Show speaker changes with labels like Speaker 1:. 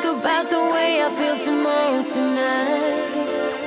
Speaker 1: think about the way I feel tomorrow tonight.